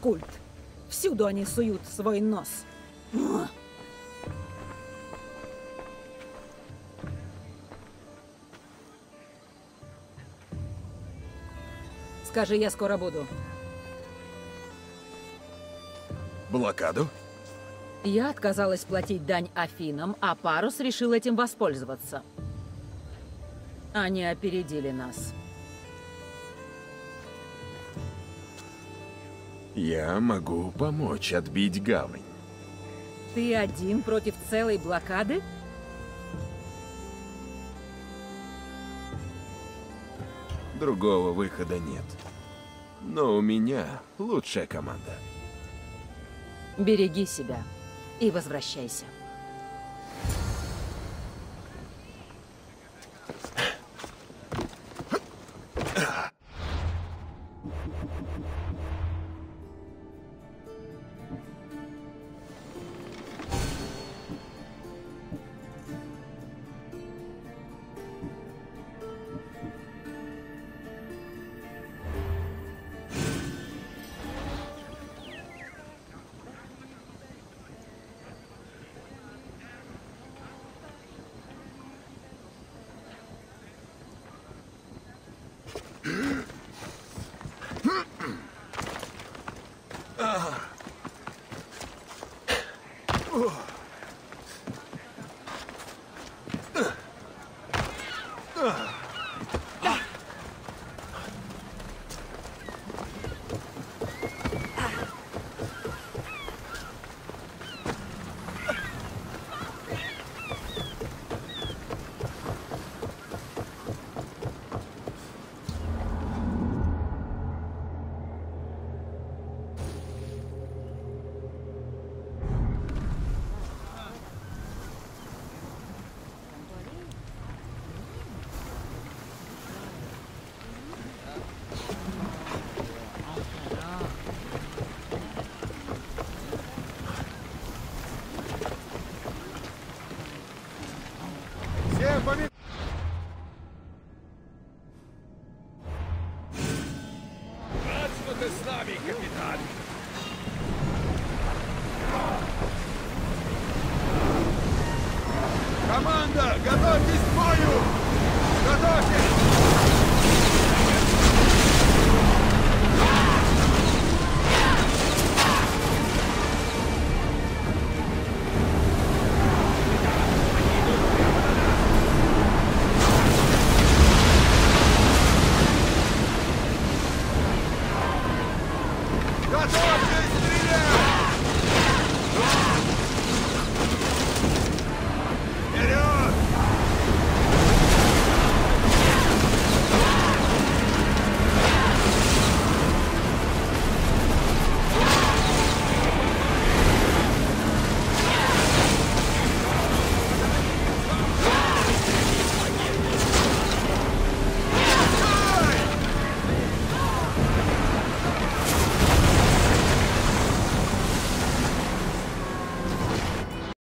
культ. Всюду они суют свой нос. Скажи, я скоро буду. Блокаду? Я отказалась платить дань Афинам, а Парус решил этим воспользоваться. Они опередили нас. Я могу помочь отбить гавань. Ты один против целой блокады? Другого выхода нет. Но у меня лучшая команда. Береги себя и возвращайся. Помимо... Рад, что ты с нами, капитан. Команда, готовьтесь к бою! Готовьтесь!